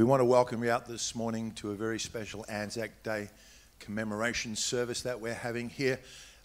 We want to welcome you out this morning to a very special Anzac Day commemoration service that we're having here.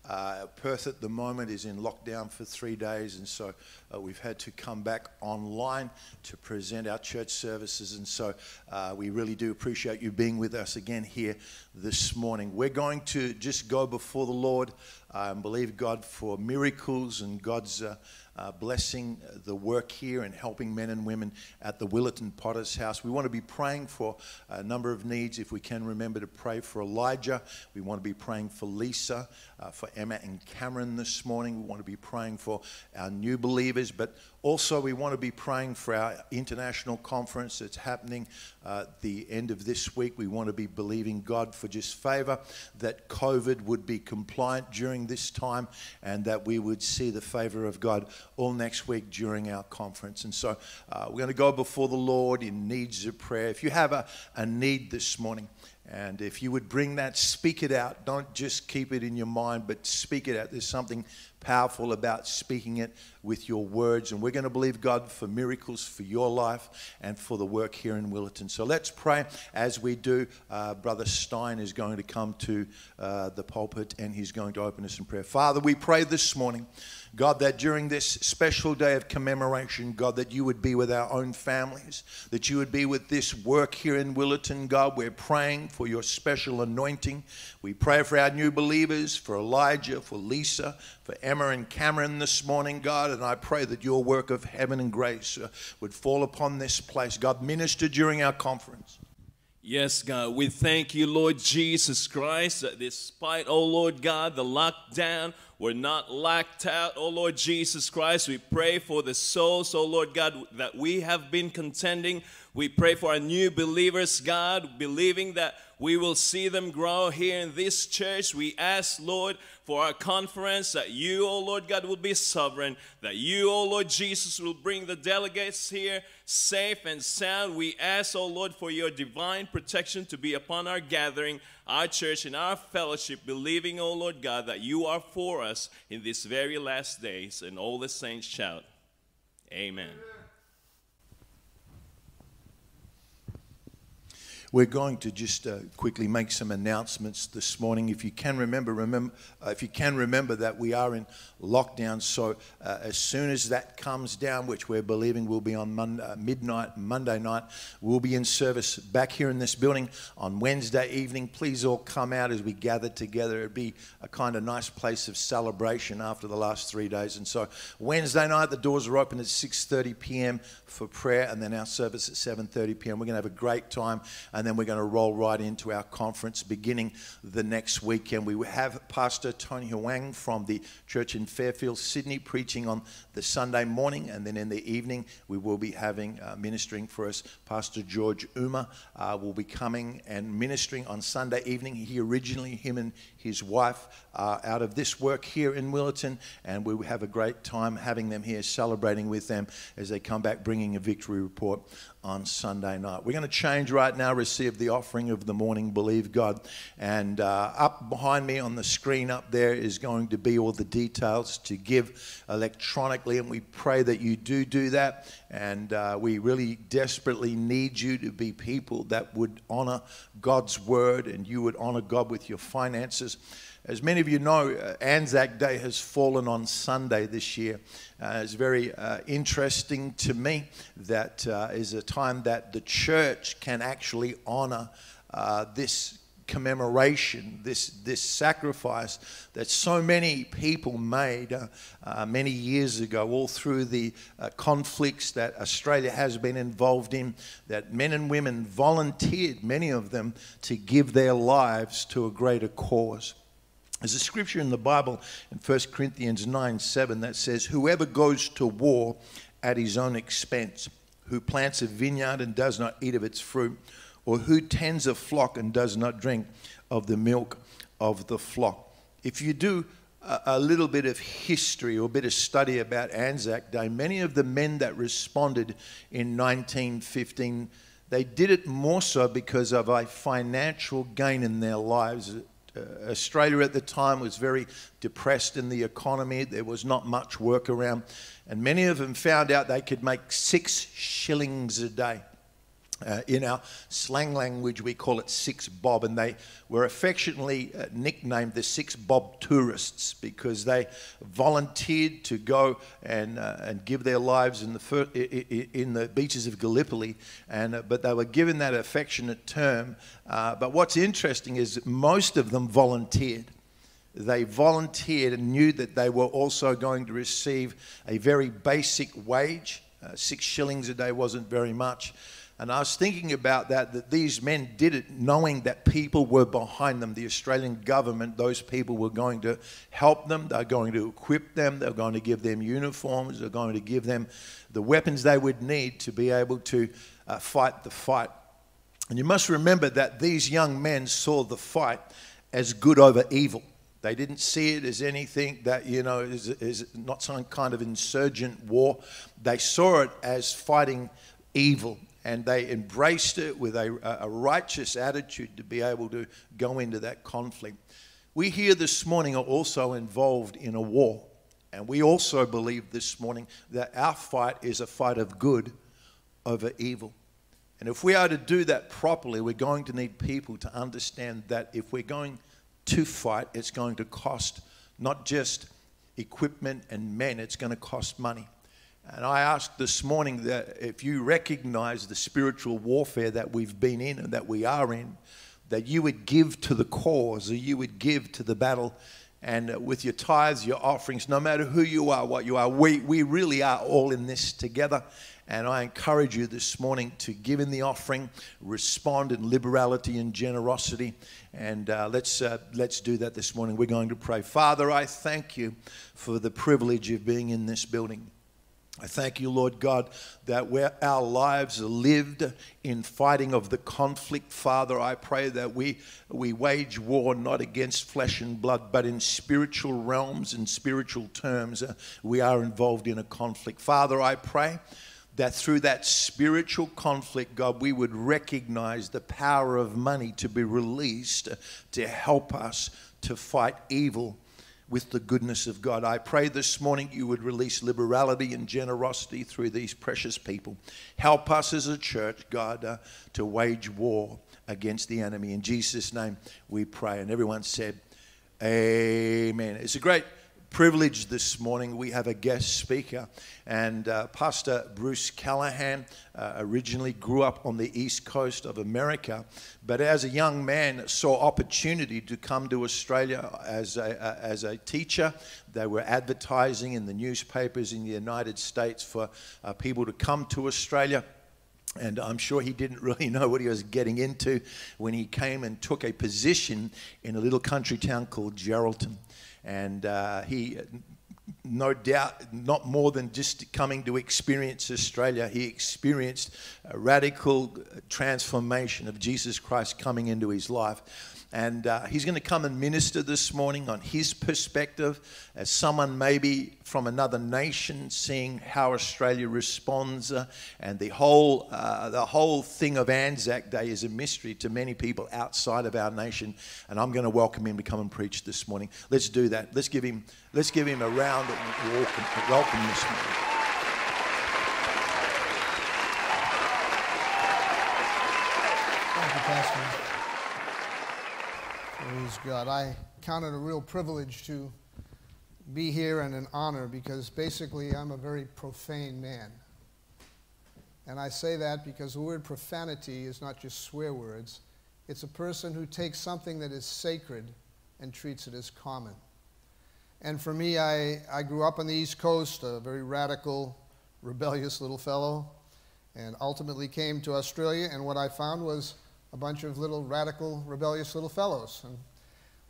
Uh, Perth at the moment is in lockdown for three days, and so uh, we've had to come back online to present our church services. And so uh, we really do appreciate you being with us again here this morning. We're going to just go before the Lord uh, and believe God for miracles and God's uh, uh, blessing the work here and helping men and women at the Willetton Potter's House. We want to be praying for a number of needs. If we can remember to pray for Elijah, we want to be praying for Lisa, uh, for Emma and Cameron this morning. We want to be praying for our new believers, but also we want to be praying for our international conference that's happening uh, the end of this week. We want to be believing God for just favor, that COVID would be compliant during this time, and that we would see the favor of God all next week during our conference. And so uh, we're going to go before the Lord in needs of prayer. If you have a, a need this morning, and if you would bring that, speak it out. Don't just keep it in your mind, but speak it out. There's something powerful about speaking it with your words. And we're going to believe God for miracles for your life and for the work here in Willetton. So let's pray as we do. Uh, Brother Stein is going to come to uh, the pulpit and he's going to open us in prayer. Father, we pray this morning. God, that during this special day of commemoration, God, that you would be with our own families, that you would be with this work here in Willetton, God. We're praying for your special anointing. We pray for our new believers, for Elijah, for Lisa, for Emma and Cameron this morning, God. And I pray that your work of heaven and grace uh, would fall upon this place. God, minister during our conference. Yes, God, we thank you, Lord Jesus Christ, that despite, oh Lord God, the lockdown, we're not locked out, oh Lord Jesus Christ. We pray for the souls, oh Lord God, that we have been contending. We pray for our new believers, God, believing that we will see them grow here in this church. We ask, Lord, for our conference that you, oh Lord God, will be sovereign, that you, oh Lord Jesus, will bring the delegates here safe and sound. We ask, oh Lord, for your divine protection to be upon our gathering, our church, and our fellowship, believing, oh Lord God, that you are for us in these very last days. And all the saints shout, Amen. We're going to just uh, quickly make some announcements this morning. If you can remember, remember uh, if you can remember that we are in lockdown. So uh, as soon as that comes down, which we're believing will be on Monday, uh, midnight, Monday night, we'll be in service back here in this building on Wednesday evening. Please all come out as we gather together. It'd be a kind of nice place of celebration after the last three days. And so Wednesday night, the doors are open at 6:30 p.m. for prayer, and then our service at 7:30 p.m. We're going to have a great time, and then we're going to roll right into our conference beginning the next weekend. We have Pastor Tony Huang from the church in Fairfield, Sydney, preaching on the Sunday morning, and then in the evening we will be having uh, ministering for us. Pastor George Uma uh, will be coming and ministering on Sunday evening. He originally, him and his wife, uh, out of this work here in Willetton, and we have a great time having them here, celebrating with them as they come back, bringing a victory report on Sunday night. We're going to change right now, receive the offering of the morning, believe God. And uh, up behind me on the screen up there is going to be all the details to give electronically. And we pray that you do do that. And uh, we really desperately need you to be people that would honor God's word and you would honor God with your finances. As many of you know, uh, Anzac Day has fallen on Sunday this year. Uh, it's very uh, interesting to me that uh, is a time that the church can actually honor uh, this commemoration, this, this sacrifice that so many people made uh, uh, many years ago, all through the uh, conflicts that Australia has been involved in, that men and women volunteered, many of them, to give their lives to a greater cause. There's a scripture in the Bible in 1 Corinthians 9 7 that says, Whoever goes to war at his own expense, who plants a vineyard and does not eat of its fruit, or who tends a flock and does not drink of the milk of the flock. If you do a, a little bit of history or a bit of study about Anzac Day, many of the men that responded in 1915 they did it more so because of a financial gain in their lives. Uh, Australia at the time was very depressed in the economy. There was not much work around. And many of them found out they could make six shillings a day. Uh, in our slang language, we call it Six Bob, and they were affectionately uh, nicknamed the Six Bob Tourists because they volunteered to go and, uh, and give their lives in the, in the beaches of Gallipoli, and, uh, but they were given that affectionate term. Uh, but what's interesting is most of them volunteered they volunteered and knew that they were also going to receive a very basic wage. Uh, six shillings a day wasn't very much. And I was thinking about that, that these men did it knowing that people were behind them. The Australian government, those people were going to help them, they're going to equip them, they're going to give them uniforms, they're going to give them the weapons they would need to be able to uh, fight the fight. And you must remember that these young men saw the fight as good over evil. They didn't see it as anything that, you know, is, is not some kind of insurgent war. They saw it as fighting evil and they embraced it with a, a righteous attitude to be able to go into that conflict. We here this morning are also involved in a war, and we also believe this morning that our fight is a fight of good over evil. And if we are to do that properly, we're going to need people to understand that if we're going to fight, it's going to cost not just equipment and men, it's going to cost money. And I asked this morning that if you recognize the spiritual warfare that we've been in and that we are in, that you would give to the cause or you would give to the battle. And with your tithes, your offerings, no matter who you are, what you are, we, we really are all in this together. And I encourage you this morning to give in the offering, respond in liberality and generosity. And uh, let's, uh, let's do that this morning. We're going to pray. Father, I thank you for the privilege of being in this building. I thank you, Lord God, that where our lives are lived in fighting of the conflict, Father, I pray that we, we wage war not against flesh and blood, but in spiritual realms and spiritual terms, uh, we are involved in a conflict. Father, I pray that through that spiritual conflict, God, we would recognize the power of money to be released to help us to fight evil with the goodness of God. I pray this morning you would release liberality and generosity through these precious people. Help us as a church, God, uh, to wage war against the enemy. In Jesus' name we pray. And everyone said, Amen. It's a great privilege this morning. We have a guest speaker, and uh, Pastor Bruce Callahan uh, originally grew up on the east coast of America, but as a young man saw opportunity to come to Australia as a, uh, as a teacher. They were advertising in the newspapers in the United States for uh, people to come to Australia. And I'm sure he didn't really know what he was getting into when he came and took a position in a little country town called Geraldton. And uh, he, no doubt, not more than just coming to experience Australia, he experienced a radical transformation of Jesus Christ coming into his life. And uh, he's going to come and minister this morning on his perspective as someone maybe from another nation seeing how Australia responds. Uh, and the whole, uh, the whole thing of Anzac Day is a mystery to many people outside of our nation. And I'm going to welcome him to come and preach this morning. Let's do that. Let's give him, let's give him a round of welcome, welcome this morning. Pastor. Praise God. I count it a real privilege to be here and an honor because basically I'm a very profane man. And I say that because the word profanity is not just swear words, it's a person who takes something that is sacred and treats it as common. And for me, I, I grew up on the East Coast, a very radical, rebellious little fellow, and ultimately came to Australia. And what I found was a bunch of little radical, rebellious little fellows. And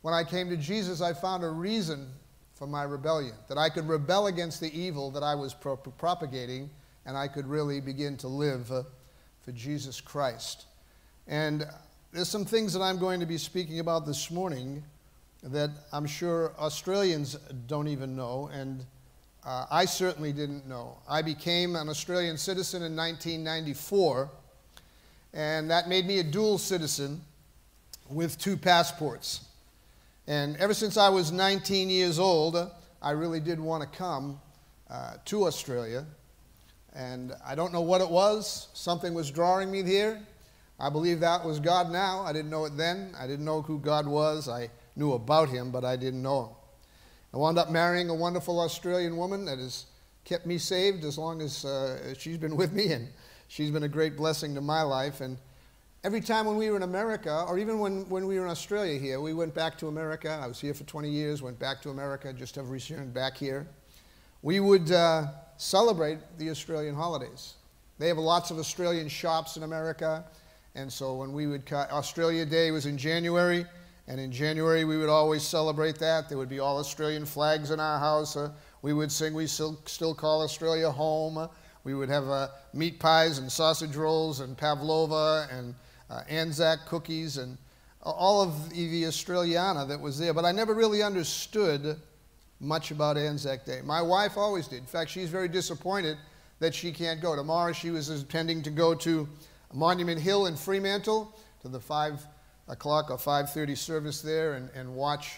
when I came to Jesus, I found a reason for my rebellion, that I could rebel against the evil that I was pro- propagating, and I could really begin to live uh, for Jesus Christ. And there's some things that I'm going to be speaking about this morning that I'm sure Australians don't even know, and uh, I certainly didn't know. I became an Australian citizen in 1994 and that made me a dual citizen with two passports. And ever since I was 19 years old, I really did want to come uh, to Australia. And I don't know what it was. Something was drawing me here. I believe that was God now. I didn't know it then. I didn't know who God was. I knew about him, but I didn't know him. I wound up marrying a wonderful Australian woman that has kept me saved as long as uh, she's been with me, and she's been a great blessing to my life. And every time when we were in America, or even when, when we were in Australia here, we went back to America. I was here for 20 years, went back to America, just have returned back here. We would uh, celebrate the Australian holidays. They have lots of Australian shops in America, and so when we would, Australia Day was in January, and in January we would always celebrate that. There would be all Australian flags in our house. Uh, we would sing, we still, still call Australia home. Uh, we would have uh, meat pies and sausage rolls and pavlova and uh, Anzac cookies and all of the Australiana that was there. But I never really understood much about Anzac Day. My wife always did. In fact, she's very disappointed that she can't go. Tomorrow she was intending to go to Monument Hill in Fremantle to the 5 o'clock or 5.30 service there and, and watch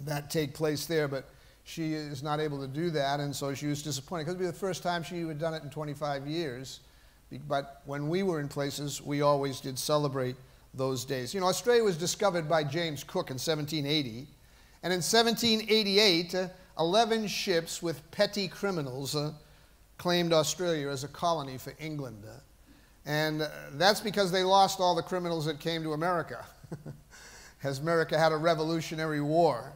that take place there. But she is not able to do that, and so she was disappointed because it would be the first time she had done it in 25 years. But when we were in places, we always did celebrate those days. You know, Australia was discovered by James Cook in 1780, and in 1788, uh, 11 ships with petty criminals uh, claimed Australia as a colony for England. Uh, and uh, that's because they lost all the criminals that came to America, as America had a revolutionary war.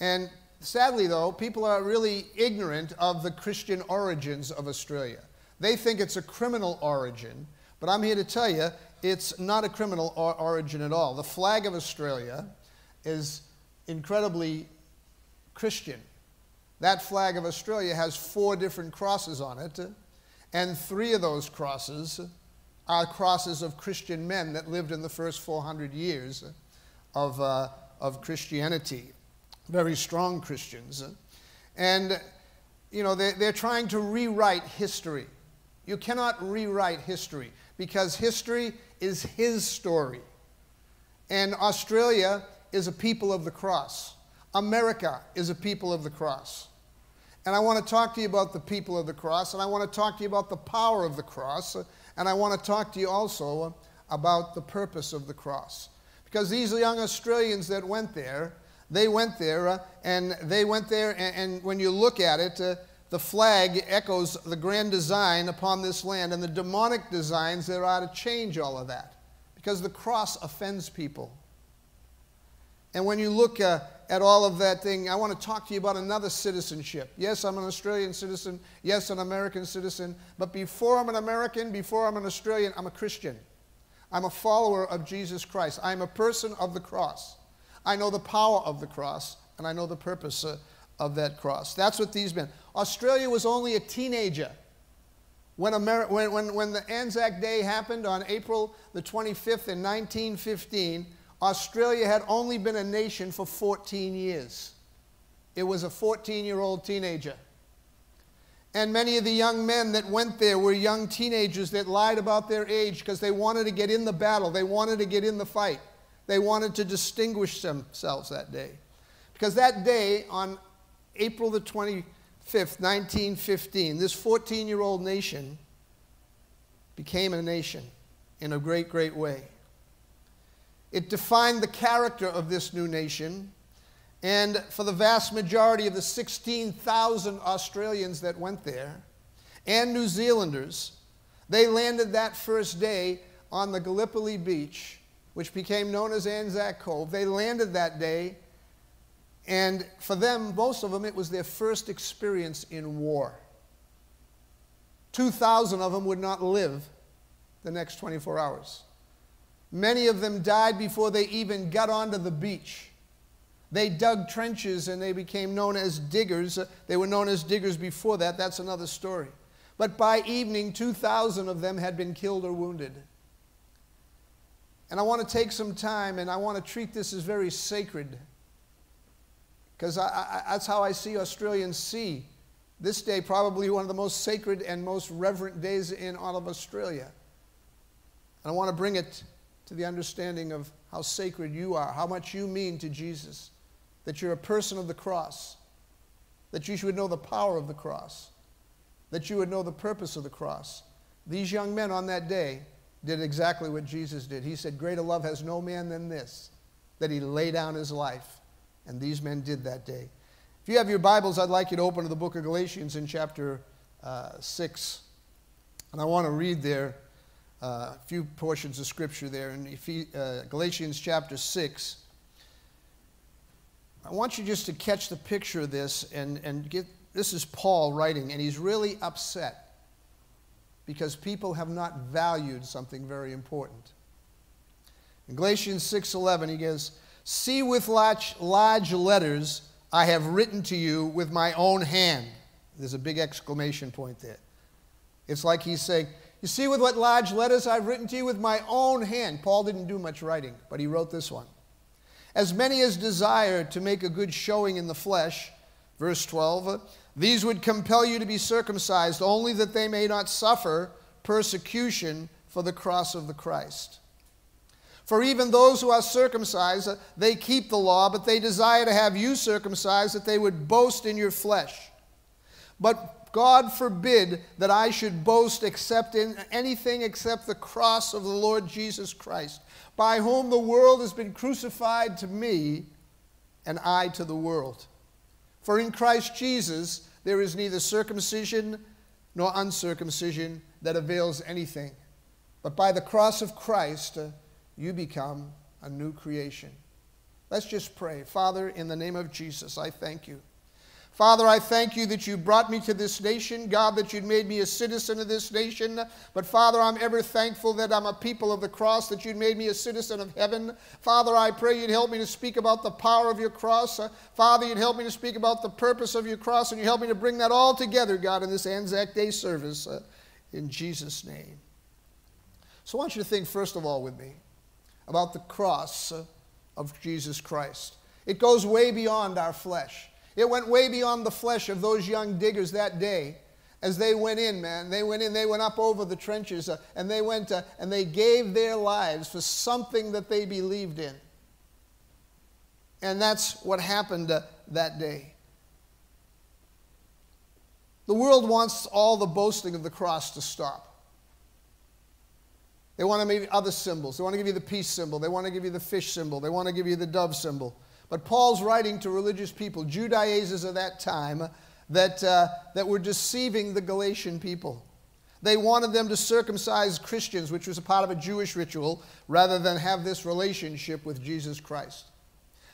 And sadly, though, people are really ignorant of the Christian origins of Australia. They think it's a criminal origin, but I'm here to tell you it's not a criminal or origin at all. The flag of Australia is incredibly Christian. That flag of Australia has four different crosses on it, and three of those crosses are crosses of Christian men that lived in the first 400 years of, uh, of Christianity very strong Christians. And, you know, they're, they're trying to rewrite history. You cannot rewrite history because history is his story. And Australia is a people of the cross. America is a people of the cross. And I want to talk to you about the people of the cross, and I want to talk to you about the power of the cross, and I want to talk to you also about the purpose of the cross. Because these young Australians that went there, they went there, uh, and they went there, and, and, when you look at it, uh, the flag echoes the grand design upon this land and the demonic designs that are to change all of that because the cross offends people. And when you look uh, at all of that thing, I want to talk to you about another citizenship. Yes, I'm an Australian citizen. Yes, an American citizen. But before I'm an American, before I'm an Australian, I'm a Christian. I'm a follower of Jesus Christ. I'm a person of the cross. I know the power of the cross, and I know the purpose uh, of that cross. That's what these men. Australia was only a teenager when, Ameri- when, when, when the Anzac Day happened on April the 25th in 1915. Australia had only been a nation for 14 years. It was a 14 year old teenager. And many of the young men that went there were young teenagers that lied about their age because they wanted to get in the battle, they wanted to get in the fight. They wanted to distinguish themselves that day. Because that day, on April the 25th, 1915, this 14 year old nation became a nation in a great, great way. It defined the character of this new nation. And for the vast majority of the 16,000 Australians that went there and New Zealanders, they landed that first day on the Gallipoli beach which became known as Anzac Cove. They landed that day, and for them, most of them, it was their first experience in war. 2,000 of them would not live the next 24 hours. Many of them died before they even got onto the beach. They dug trenches and they became known as diggers. They were known as diggers before that. That's another story. But by evening, 2,000 of them had been killed or wounded. And I want to take some time and I want to treat this as very sacred. Because that's how I see Australians see this day, probably one of the most sacred and most reverent days in all of Australia. And I want to bring it to the understanding of how sacred you are, how much you mean to Jesus, that you're a person of the cross, that you should know the power of the cross, that you would know the purpose of the cross. These young men on that day did exactly what Jesus did. He said, Greater love has no man than this, that he lay down his life. And these men did that day. If you have your Bibles, I'd like you to open to the book of Galatians in chapter uh, 6. And I want to read there uh, a few portions of scripture there in uh, Galatians chapter 6. I want you just to catch the picture of this and, and get this is Paul writing, and he's really upset because people have not valued something very important. In Galatians 6:11 he goes, "See with large, large letters I have written to you with my own hand." There's a big exclamation point there. It's like he's saying, "You see with what large letters I've written to you with my own hand." Paul didn't do much writing, but he wrote this one. As many as desire to make a good showing in the flesh, verse 12, these would compel you to be circumcised only that they may not suffer persecution for the cross of the Christ. For even those who are circumcised, uh, they keep the law, but they desire to have you circumcised that they would boast in your flesh. But God forbid that I should boast except in anything except the cross of the Lord Jesus Christ, by whom the world has been crucified to me and I to the world. For in Christ Jesus there is neither circumcision nor uncircumcision that avails anything. But by the cross of Christ, uh, you become a new creation. Let's just pray. Father, in the name of Jesus, I thank you. Father, I thank you that you brought me to this nation, God, that you'd made me a citizen of this nation. But Father, I'm ever thankful that I'm a people of the cross, that you'd made me a citizen of heaven. Father, I pray you'd help me to speak about the power of your cross. Father, you'd help me to speak about the purpose of your cross, and you help me to bring that all together, God, in this Anzac Day service. Uh, in Jesus' name. So I want you to think, first of all, with me about the cross uh, of Jesus Christ. It goes way beyond our flesh. It went way beyond the flesh of those young diggers that day as they went in, man. They went in, they went up over the trenches, uh, and they went uh, and they gave their lives for something that they believed in. And that's what happened uh, that day. The world wants all the boasting of the cross to stop. They want to make other symbols. They want to give you the peace symbol. They want to give you the fish symbol. They want to give you the dove symbol. But Paul's writing to religious people, Judaizers of that time, that, uh, that were deceiving the Galatian people. They wanted them to circumcise Christians, which was a part of a Jewish ritual, rather than have this relationship with Jesus Christ.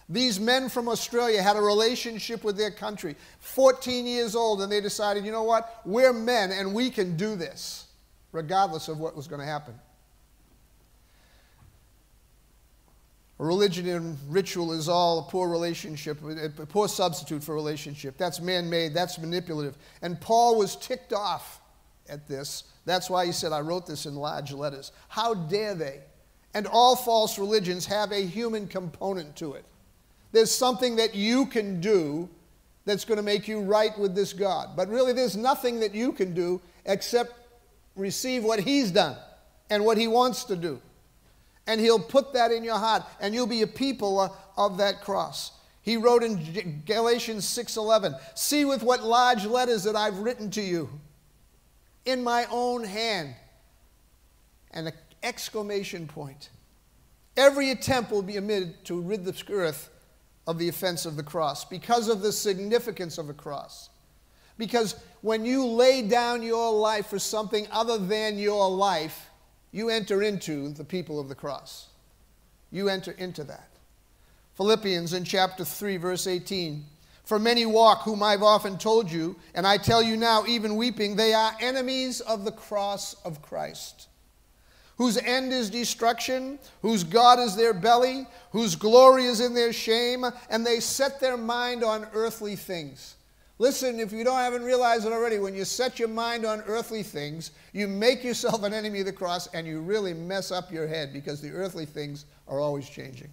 These men from Australia had a relationship with their country, 14 years old, and they decided, you know what? We're men and we can do this, regardless of what was going to happen. Religion and ritual is all a poor relationship, a poor substitute for relationship. That's man made, that's manipulative. And Paul was ticked off at this. That's why he said, I wrote this in large letters. How dare they? And all false religions have a human component to it. There's something that you can do that's going to make you right with this God. But really, there's nothing that you can do except receive what He's done and what He wants to do and he'll put that in your heart and you'll be a people of that cross. He wrote in galatians 6.11 see with what large letters that i've written to you in my own hand. And an exclamation point. Every attempt will be made to rid the earth of the offense of the cross because of the significance of a cross. Because when you lay down your life for something other than your life you enter into the people of the cross. You enter into that. Philippians in chapter 3, verse 18. For many walk, whom I've often told you, and I tell you now, even weeping, they are enemies of the cross of Christ, whose end is destruction, whose God is their belly, whose glory is in their shame, and they set their mind on earthly things. Listen, if you don't haven't realized it already, when you set your mind on earthly things, you make yourself an enemy of the cross and you really mess up your head because the earthly things are always changing.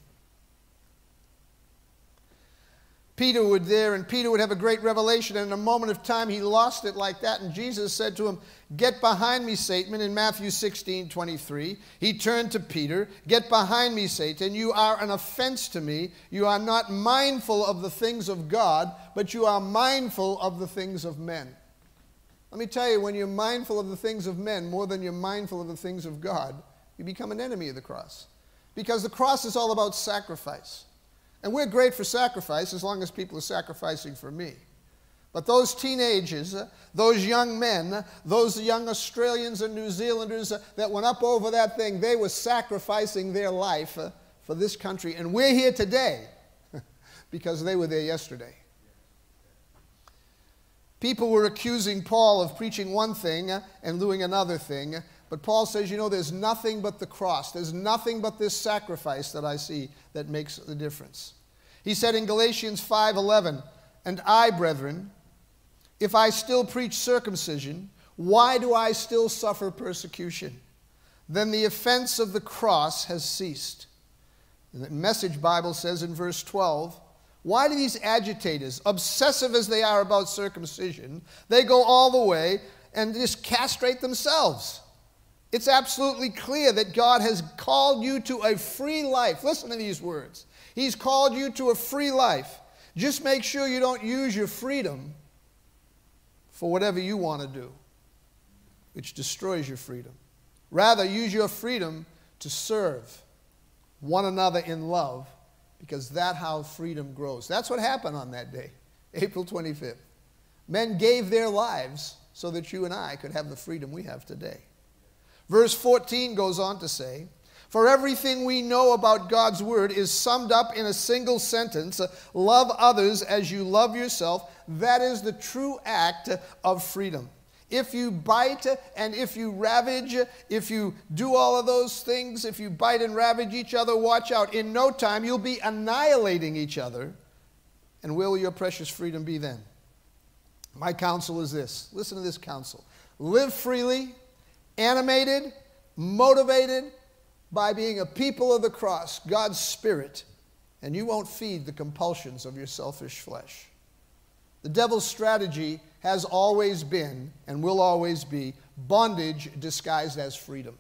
Peter would there, and Peter would have a great revelation, and in a moment of time he lost it like that. And Jesus said to him, Get behind me, Satan, in Matthew 16, 23. He turned to Peter, Get behind me, Satan. You are an offense to me. You are not mindful of the things of God, but you are mindful of the things of men. Let me tell you, when you're mindful of the things of men more than you're mindful of the things of God, you become an enemy of the cross. Because the cross is all about sacrifice. And we're great for sacrifice as long as people are sacrificing for me. But those teenagers, those young men, those young Australians and New Zealanders that went up over that thing, they were sacrificing their life for this country. And we're here today because they were there yesterday. People were accusing Paul of preaching one thing and doing another thing. But Paul says, you know, there's nothing but the cross. There's nothing but this sacrifice that I see that makes the difference. He said in Galatians 5:11, "And I, brethren, if I still preach circumcision, why do I still suffer persecution? Then the offense of the cross has ceased." The Message Bible says in verse 12, why do these agitators, obsessive as they are about circumcision, they go all the way and just castrate themselves? It's absolutely clear that God has called you to a free life. Listen to these words. He's called you to a free life. Just make sure you don't use your freedom for whatever you want to do, which destroys your freedom. Rather, use your freedom to serve one another in love because that's how freedom grows. That's what happened on that day, April 25th. Men gave their lives so that you and I could have the freedom we have today. Verse 14 goes on to say, For everything we know about God's word is summed up in a single sentence love others as you love yourself. That is the true act of freedom. If you bite and if you ravage, if you do all of those things, if you bite and ravage each other, watch out. In no time, you'll be annihilating each other. And where will your precious freedom be then? My counsel is this listen to this counsel live freely, animated, motivated by being a people of the cross, God's Spirit, and you won't feed the compulsions of your selfish flesh. The devil's strategy has always been and will always be bondage disguised as freedom.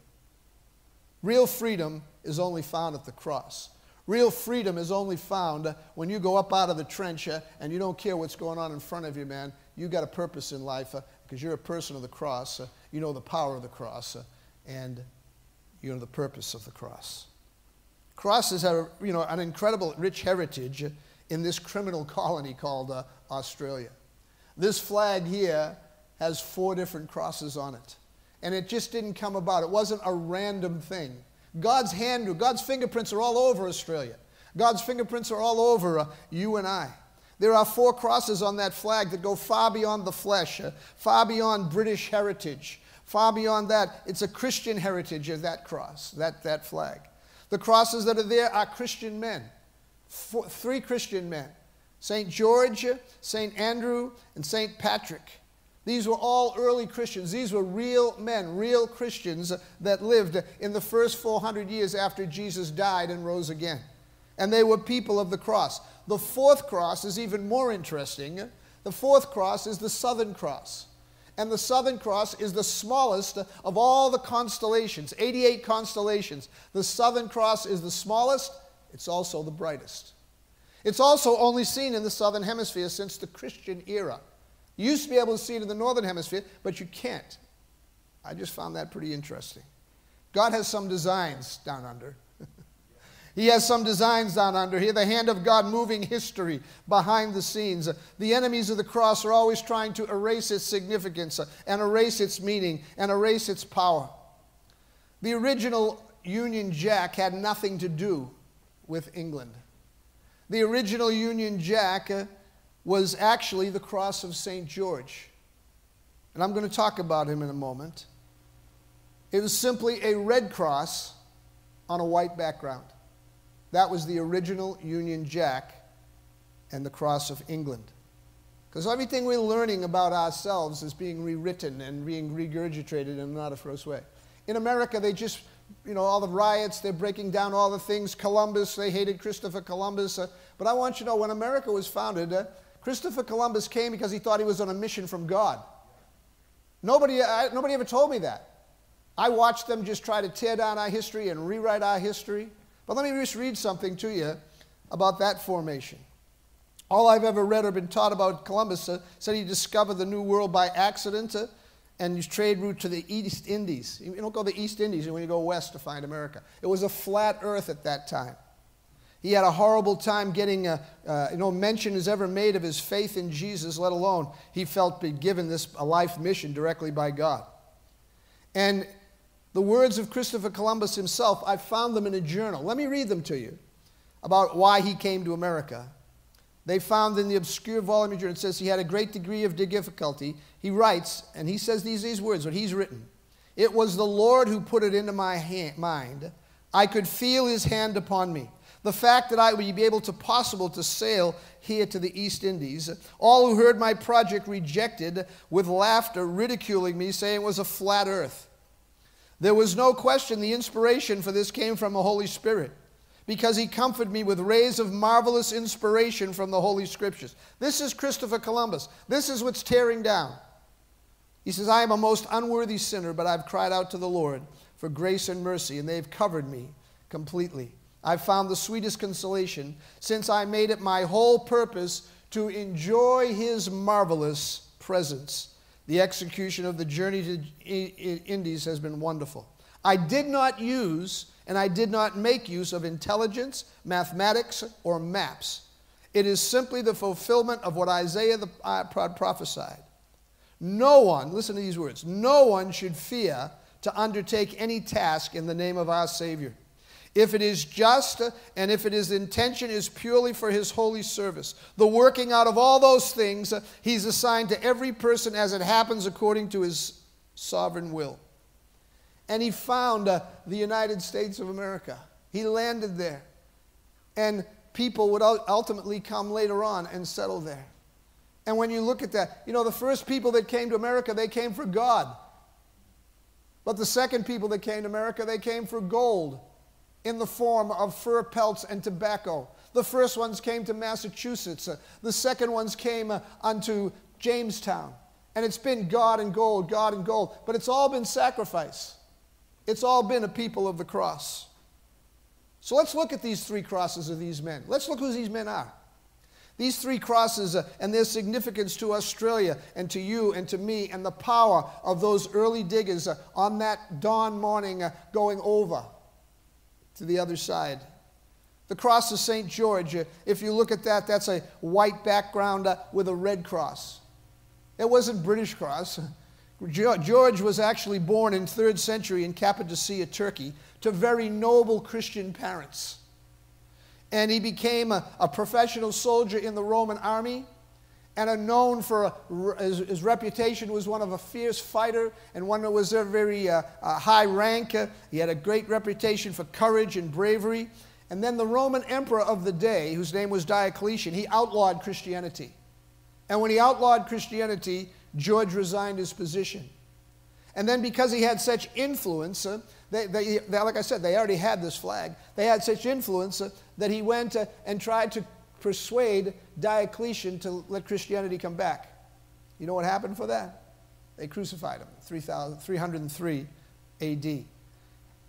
Real freedom is only found at the cross. Real freedom is only found when you go up out of the trench uh, and you don't care what's going on in front of you, man. You got a purpose in life because uh, you're a person of the cross. Uh, you know the power of the cross and you know the purpose of the cross. Crosses have you know, an incredible rich heritage in this criminal colony called Australia. This flag here has four different crosses on it. And it just didn't come about. It wasn't a random thing. God's hand, God's fingerprints are all over Australia. God's fingerprints are all over uh, you and I. There are four crosses on that flag that go far beyond the flesh, uh, far beyond British heritage, far beyond that. It's a Christian heritage of that cross, that, that flag. The crosses that are there are Christian men, four, three Christian men. St. George, St. Andrew, and St. Patrick. These were all early Christians. These were real men, real Christians that lived in the first 400 years after Jesus died and rose again. And they were people of the cross. The fourth cross is even more interesting. The fourth cross is the Southern Cross. And the Southern Cross is the smallest of all the constellations, 88 constellations. The Southern Cross is the smallest, it's also the brightest. It's also only seen in the southern hemisphere since the Christian era. You used to be able to see it in the northern hemisphere, but you can't. I just found that pretty interesting. God has some designs down under. He has some designs down under here. The hand of God moving history behind the scenes. The enemies of the cross are always trying to erase its significance and erase its meaning and erase its power. The original Union Jack had nothing to do with England. The original Union Jack uh, was actually the cross of St. George. And I'm going to talk about him in a moment. It was simply a red cross on a white background. That was the original Union Jack and the cross of England. Because everything we're learning about ourselves is being rewritten and being regurgitated in another first way. In America, they just you know, all the riots, they're breaking down all the things. Columbus, they hated Christopher Columbus. Uh, but I want you to know when America was founded, uh, Christopher Columbus came because he thought he was on a mission from God. Nobody, I, nobody ever told me that. I watched them just try to tear down our history and rewrite our history. But let me just read something to you about that formation. All I've ever read or been taught about Columbus uh, said he discovered the New World by accident. Uh, and his trade route to the East Indies. You don't go to the East Indies when you go west to find America. It was a flat earth at that time. He had a horrible time getting, a, uh, no mention is ever made of his faith in Jesus, let alone he felt be given this a life mission directly by God. And the words of Christopher Columbus himself, I found them in a journal. Let me read them to you about why he came to America. They found in the obscure volume of journal, it says he had a great degree of difficulty. He writes, and he says these, these words, what he's written. It was the Lord who put it into my hand, mind. I could feel his hand upon me. The fact that I would be able to possible to sail here to the East Indies. All who heard my project rejected with laughter, ridiculing me, saying it was a flat earth. There was no question the inspiration for this came from the Holy Spirit because he comforted me with rays of marvelous inspiration from the Holy Scriptures. This is Christopher Columbus. This is what's tearing down. He says, I am a most unworthy sinner, but I've cried out to the Lord for grace and mercy, and they've covered me completely. I've found the sweetest consolation since I made it my whole purpose to enjoy his marvelous presence. The execution of the journey to Indies has been wonderful. I did not use and I did not make use of intelligence, mathematics, or maps. It is simply the fulfillment of what Isaiah the, uh, prophesied. No one, listen to these words, no one should fear to undertake any task in the name of our Savior. If it is just and if it is intention is purely for his holy service, the working out of all those things he's assigned to every person as it happens according to his sovereign will and he found uh, the United States of America. He landed there. And people would ultimately come later on and settle there. And when you look at that, you know, the first people that came to America, they came for God. But the second people that came to America, they came for gold in the form of fur pelts and tobacco. The first ones came to Massachusetts. The second ones came uh, unto Jamestown. And it's been God and gold, God and gold. But it's all been sacrifice. It's all been a people of the cross. So let's look at these three crosses of these men. Let's look who these men are. These three crosses uh, and their significance to Australia and to you and to me, and the power of those early diggers uh, on that dawn morning going over to the other side. The cross of St. George, if you look at that, that's a white background uh, with a red cross. It wasn't British cross. George was actually born in 3rd century in Cappadocia, Turkey, to very noble Christian parents. And he became a, a professional soldier in the Roman army and a known for a, his, his, reputation was one of a fierce fighter and one that was a very uh, uh, high rank. Uh, he had a great reputation for courage and bravery. And then the Roman emperor of the day, whose name was Diocletian, he outlawed Christianity. And when he outlawed Christianity, George resigned his position. And then, because he had such influence, uh, they, they, they, like I said, they already had this flag. They had such influence uh, that he went uh, and tried to persuade Diocletian to let Christianity come back. You know what happened for that? They crucified him, 303 AD.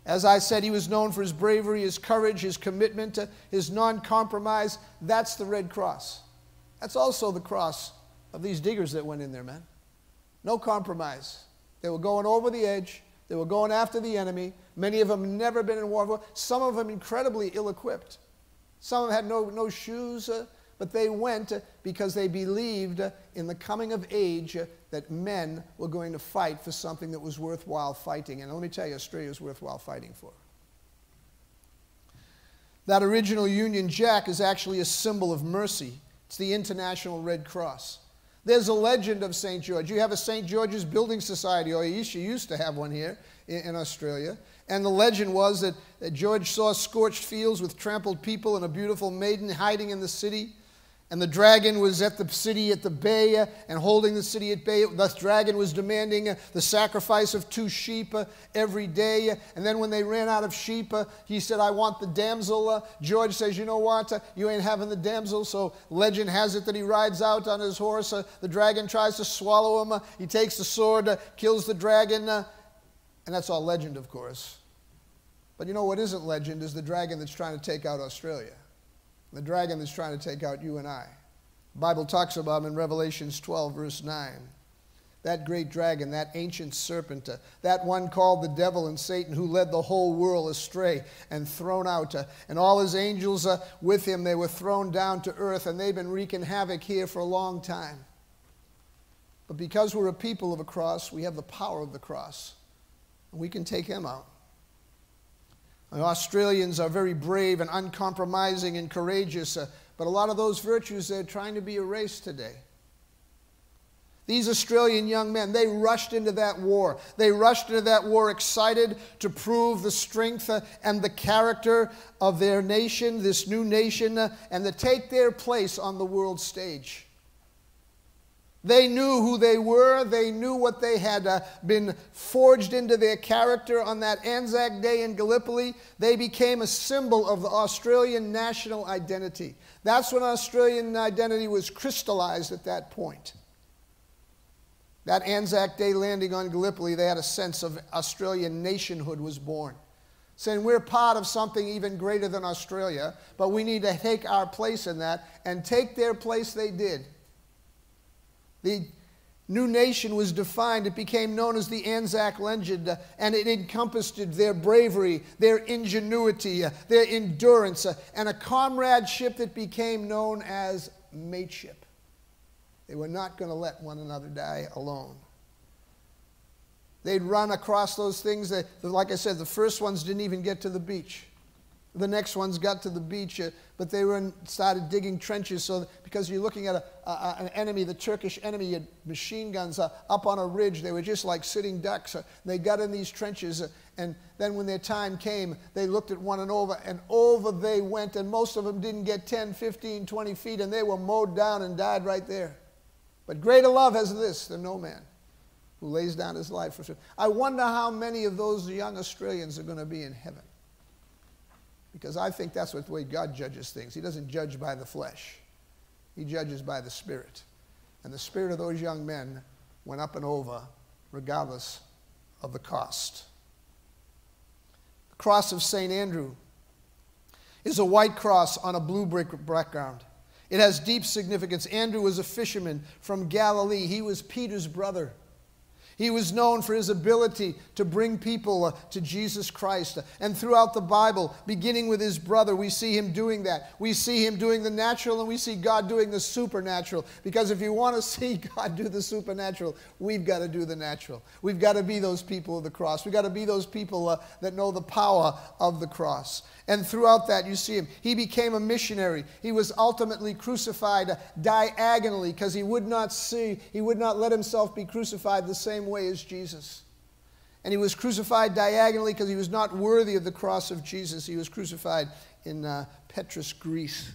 As I said, he was known for his bravery, his courage, his commitment, uh, his non compromise. That's the Red Cross. That's also the cross of these diggers that went in there, man. No compromise. They were going over the edge. They were going after the enemy. Many of them never been in war. Some of them incredibly ill equipped. Some of them had no, no shoes, uh, but they went uh, because they believed uh, in the coming of age uh, that men were going to fight for something that was worthwhile fighting. And let me tell you, Australia is worthwhile fighting for. That original Union Jack is actually a symbol of mercy. It's the International Red Cross. There's a legend of St. George. You have a St. George's Building Society, or you used to have one here in Australia. And the legend was that, that George saw scorched fields with trampled people and a beautiful maiden hiding in the city. And the dragon was at the city at the bay uh, and holding the city at bay. The dragon was demanding uh, the sacrifice of two sheep uh, every day. And then when they ran out of sheep, uh, he said, I want the damsel. Uh, George says, You know what? Uh, you ain't having the damsel. So legend has it that he rides out on his horse. The dragon tries to swallow him. He takes the sword, kills the dragon. And that's all legend, of course. But you know what isn't legend is the dragon that's trying to take out Australia the dragon that's trying to take out you and I. The Bible talks about him in Revelations 12, verse 9. that great dragon, that ancient serpent, uh, that one called the devil and Satan, who led the whole world astray and thrown out. Uh, and all his angels uh, with him, they were thrown down to earth, and they've been wreaking havoc here for a long time. But because we're a people of a cross, we have the power of the cross, we can take him out. And Australians are very brave and uncompromising and courageous, uh, but a lot of those virtues they're trying to be erased today. These Australian young men, they rushed into that war. They rushed into that war excited to prove the strength uh, and the character of their nation, this new nation, uh, and to take their place on the world stage. They knew who they were. They knew what they had uh, been forged into their character on that Anzac Day in Gallipoli. They became a symbol of the Australian national identity. That's when Australian identity was crystallized at that point. That Anzac Day landing on Gallipoli, they had a sense of Australian nationhood was born. Saying we're part of something even greater than Australia, but we need to take our place in that, and take their place they did. The new nation was defined. It became known as the Anzac Legend, uh, and it encompassed their bravery, their ingenuity, uh, their endurance, uh, and a comradeship that became known as mateship. They were not going to let one another die alone. They'd run across those things. That, like I said, the first ones didn't even get to the beach. The next ones got to the beach, uh, but they were in, started digging trenches. So because you're looking at a, a, an enemy, the Turkish enemy had machine guns uh, up on a ridge. They were just like sitting ducks. Uh, they got in these trenches, uh, and then when their time came, they looked at one and over, and over they went. And most of them didn't get 10, 15, 20 feet, and they were mowed down and died right there. But greater love has this than no man who lays down his life for. I wonder how many of those young Australians are going to be in heaven. Because I think that's what the way God judges things. He doesn't judge by the flesh, He judges by the Spirit. And the spirit of those young men went up and over, regardless of the cost. The cross of St. Andrew is a white cross on a blue brick background. It has deep significance. Andrew was a fisherman from Galilee, he was Peter's brother. He was known for his ability to bring people uh, to Jesus Christ. And throughout the Bible, beginning with his brother, we see him doing that. We see him doing the natural and we see God doing the supernatural. Because if you want to see God do the supernatural, we've got to do the natural. We've got to be those people of the cross. We've got to be those people uh, that know the power of the cross. And throughout that, you see him. He became a missionary. He was ultimately crucified diagonally because he would not see, he would not let himself be crucified the same way as Jesus. And he was crucified diagonally because he was not worthy of the cross of Jesus. He was crucified in uh, Patras, Greece.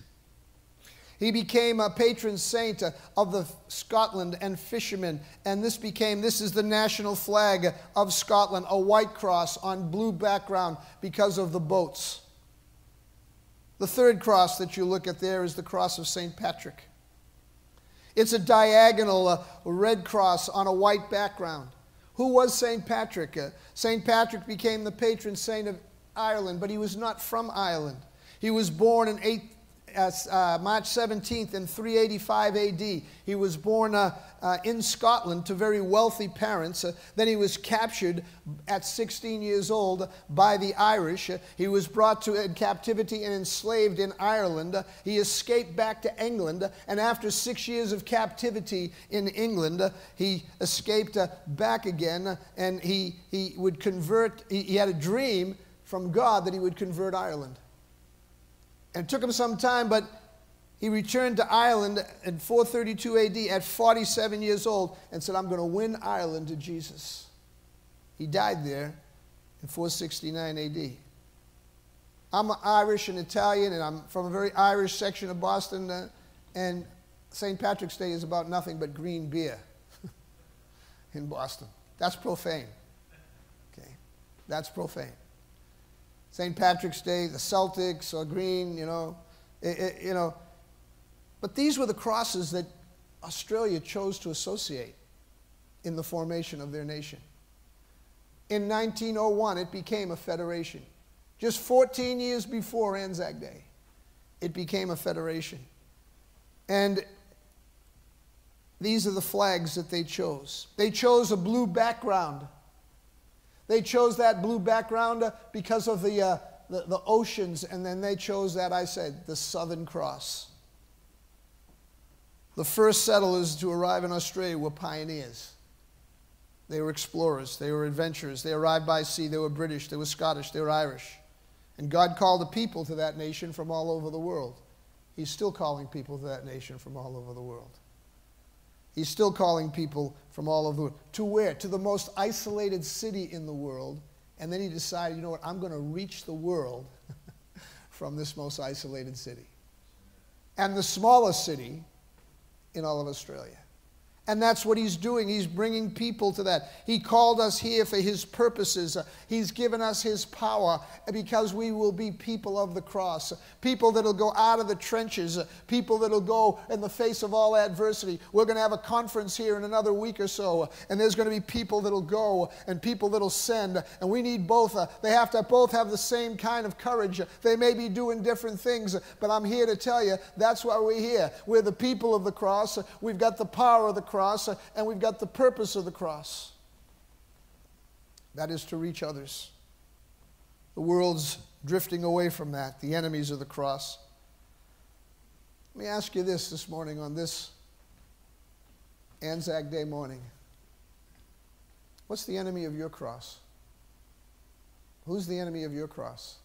He became a patron saint of the Scotland and fishermen, and this became this is the national flag of Scotland, a white cross on blue background because of the boats. The third cross that you look at there is the cross of St. Patrick. It's a diagonal uh, red cross on a white background. Who was St. Patrick? Uh, St. Patrick became the patron saint of Ireland, but he was not from Ireland. He was born in 8, uh, March 17th in 385 AD. He was born uh, uh, in Scotland to very wealthy parents. Uh, then he was captured at 16 years old by the Irish. Uh, he was brought to captivity and enslaved in Ireland. Uh, he escaped back to England, and after six years of captivity in England, he escaped back again, and he, he would convert, he, he had a dream from God that he would convert Ireland. And it took him some time, but he returned to Ireland in 432 AD at 47 years old and said, I'm going to win Ireland to Jesus. He died there in 469 AD. I'm Irish and Italian, and I'm from a very Irish section of Boston, uh, and St. Patrick's Day is about nothing but green beer in Boston. That's profane. Okay? That's profane. St. Patrick's Day, the Celtics are green, you know. It, it, you know. But these were the crosses that Australia chose to associate in the formation of their nation. In 1901, it became a federation. Just 14 years before Anzac Day, it became a federation. And These are the flags that they chose. They chose a blue background. They chose that blue background uh, because of the, uh, the, the oceans, and then they chose that, I said, the Southern Cross. The first settlers to arrive in Australia were pioneers. They were explorers, they were adventurers. They arrived by sea, they were British, they were Scottish, they were Irish. And God called a people to that nation from all over the world. He's still calling people to that nation from all over the world. He's still calling people from all over the world. To where? To the most isolated city in the world. And then he decided, you know what, I'm going to reach the world from this most isolated city. And the smallest city in all of Australia. And that's what he's doing. He's bringing people to that. He called us here for his purposes. He's given us his power because we will be people of the cross. People that'll go out of the trenches. People that'll go in the face of all adversity. We're going to have a conference here in another week or so. And there's going to be people that'll go and people that'll send. And we need both. Uh, they have to both have the same kind of courage. They may be doing different things. But I'm here to tell you that's why we're here. We're the people of the cross. We've got the power of the cross cross, and we've got the purpose of the cross. That is to reach others. The world's drifting away from that, the enemies of the cross. Let me ask you this this morning on this Anzac Day morning. What's the enemy of your cross? Who's the enemy of your cross?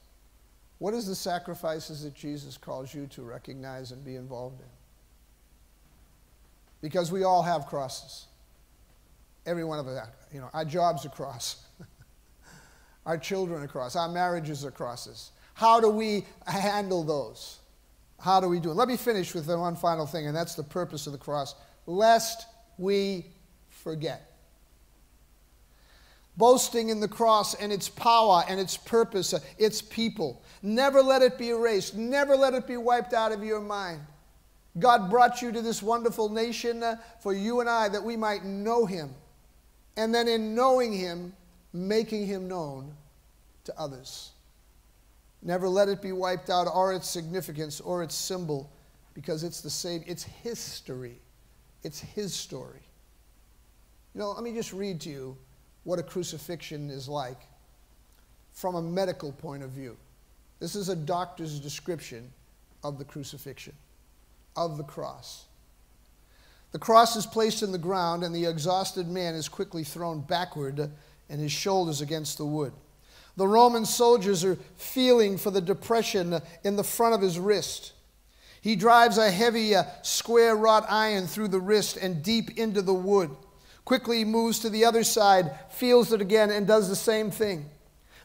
What is the sacrifices that Jesus calls you to recognize and be involved in? Because we all have crosses. Every one of us, you know, our jobs are cross, our children are cross, our marriages are crosses. How do we handle those? How do we do it? Let me finish with the one final thing, and that's the purpose of the cross. Lest we forget. Boasting in the cross and its power and its purpose, its people. Never let it be erased. Never let it be wiped out of your mind. God brought you to this wonderful nation uh, for you and I that we might know Him. And then in knowing Him, making Him known to others. Never let it be wiped out or its significance or its symbol because it's the same, it's history. It's His story. You know, let me just read to you what a crucifixion is like from a medical point of view. This is a doctor's description of the crucifixion of the cross. The cross is placed in the ground, and the exhausted man is quickly thrown backward and his shoulders against the wood. The Roman soldiers are feeling for the depression in the front of his wrist. He drives a heavy uh, square wrought iron through the wrist and deep into the wood. Quickly moves to the other side, feels it again, and does the same thing.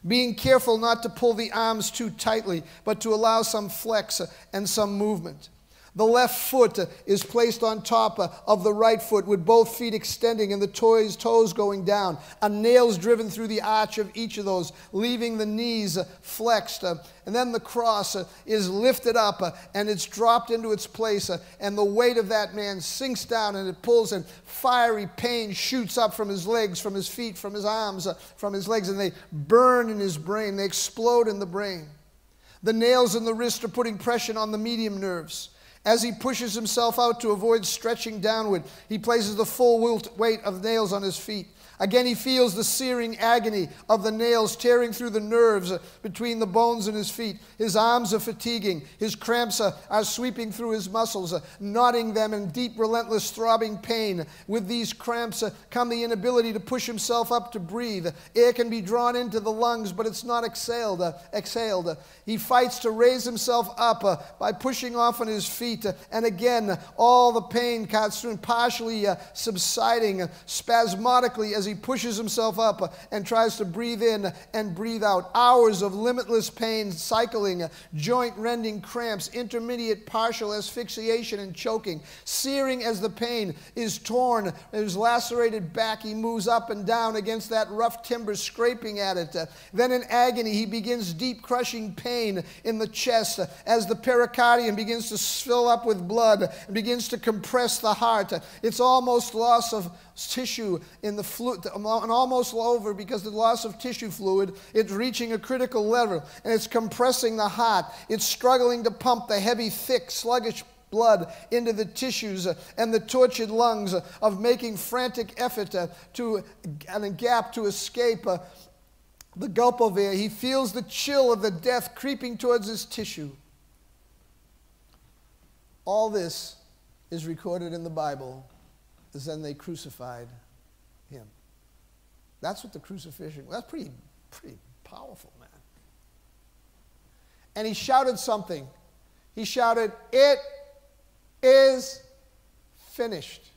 Being careful not to pull the arms too tightly, but to allow some flex and some movement. The left foot is placed on top of the right foot with both feet extending and the toes, toes going down. A nail's driven through the arch of each of those, leaving the knees flexed. And then the cross is lifted up and it's dropped into its place. And the weight of that man sinks down and it pulls, and fiery pain shoots up from his legs, from his feet, from his arms, from his legs, and they burn in his brain. They explode in the brain. The nails in the wrist are putting pressure on the median nerves. As he pushes himself out to avoid stretching downward, he places the full weight of nails on his feet. Again, he feels the searing agony of the nails tearing through the nerves between the bones in his feet. His arms are fatiguing. His cramps are, are sweeping through his muscles, uh, knotting them in deep, relentless, throbbing pain. With these cramps uh, come the inability to push himself up to breathe. Air can be drawn into the lungs, but it's not exhaled. Uh, exhaled. He fights to raise himself up uh, by pushing off on his feet. Uh, and again, all the pain cuts through, partially uh, subsiding spasmodically as he pushes himself up and tries to breathe in and breathe out. Hours of limitless pain, cycling, joint rending cramps, intermediate partial asphyxiation and choking. Searing as the pain is torn, his lacerated back, he moves up and down against that rough timber, scraping at it. Then in agony, he begins deep crushing pain in the chest as the pericardium begins to fill up with blood and begins to compress the heart. It's almost loss of tissue in the fluid, and almost over because the loss of tissue fluid, it's reaching a critical level and it's compressing the heart. It's struggling to pump the heavy, thick, sluggish blood into the tissues and the tortured lungs of making frantic effort to and a gap to escape uh, the gulp of air. He feels the chill of the death creeping towards his tissue. All this is recorded in the Bible as then they crucified him. That's what the crucifixion, that's pretty, pretty powerful, man. And he shouted something. He shouted, It is finished.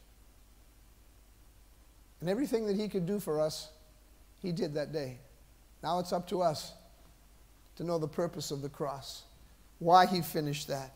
And everything that he could do for us, he did that day. Now it's up to us to know the purpose of the cross, why he finished that.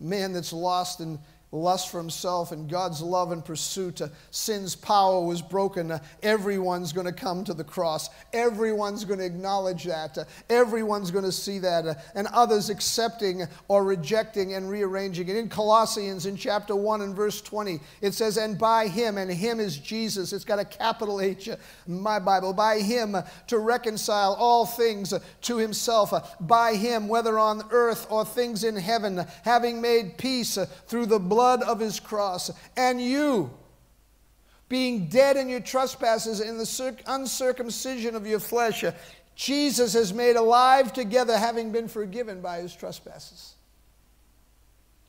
Man that's lost and lust for himself and God's love and pursuit. Uh, sin's power was broken. Uh, everyone's going to come to the cross. Everyone's going to acknowledge that. Uh, everyone's going to see that. And others accepting or rejecting and rearranging it. In Colossians, in chapter 1 and verse 20, it says, And by him, and him is Jesus. It's got a capital H in my Bible. By him to reconcile all things to himself. By him, whether on earth or things in heaven, having made peace through the blood blood of his cross. And you, being dead in your trespasses in the uncircumcision of your flesh, Jesus has made alive together, having been forgiven by his trespasses.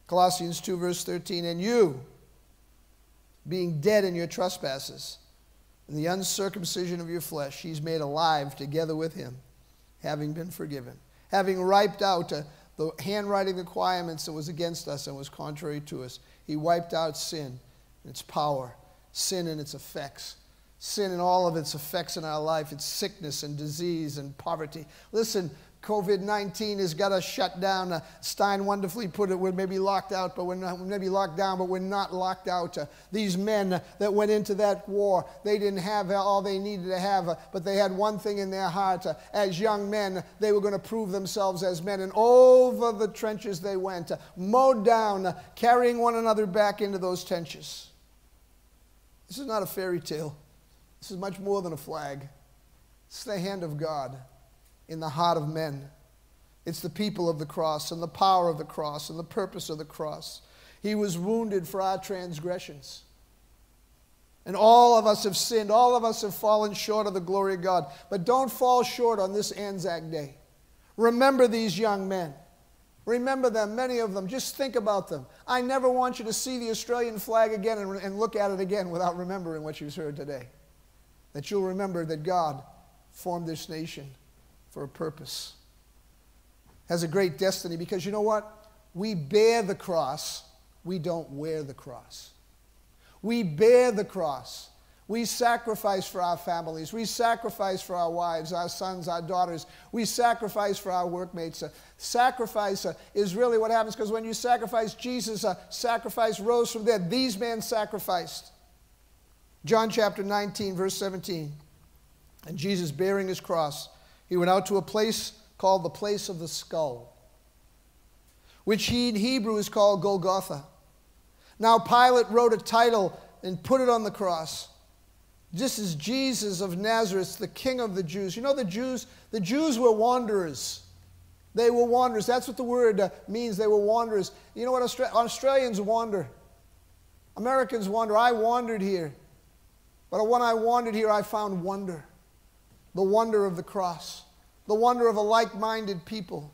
Colossians 2, verse 13. And you, being dead in your trespasses, in the uncircumcision of your flesh, he's made alive together with him, having been forgiven, having wiped out uh, the handwriting requirements that was against us and was contrary to us. He wiped out sin and its power, sin and its effects, sin and all of its effects in our life, its sickness and disease and poverty. Listen, COVID 19 has got us shut down. Uh, Stein wonderfully put it, we're maybe locked out, but we're not, maybe locked down, but we're not locked out. Uh, these men that went into that war, they didn't have all they needed to have, uh, but they had one thing in their heart. Uh, as young men, they were going to prove themselves as men. And over the trenches they went, uh, mowed down, uh, carrying one another back into those trenches. This is not a fairy tale. This is much more than a flag. It's the hand of God in the heart of men. It's the people of the cross and the power of the cross and the purpose of the cross. He was wounded for our transgressions. And all of us have sinned. All of us have fallen short of the glory of God. But don't fall short on this Anzac Day. Remember these young men. Remember them, many of them. Just think about them. I never want you to see the Australian flag again and, and look at it again without remembering what you've heard today. That you'll remember that God formed this nation for a purpose, has a great destiny because you know what? We bear the cross, we don't wear the cross. We bear the cross. We sacrifice for our families. We sacrifice for our wives, our sons, our daughters. We sacrifice for our workmates. Uh, sacrifice uh, is really what happens because when you sacrifice, Jesus uh, sacrifice rose from there. These men sacrificed. John chapter 19, verse 17. And Jesus bearing his cross he went out to a place called the place of the skull, which he in Hebrew is called Golgotha. Now Pilate wrote a title and put it on the cross. This is Jesus of Nazareth, the King of the Jews. You know the Jews, the Jews were wanderers. They were wanderers. That's what the word uh, means. They were wanderers. You know what Austra- Australians wander? Americans wander. I wandered here. But when I wandered here, I found wonder the wonder of the cross, the wonder of a like minded people.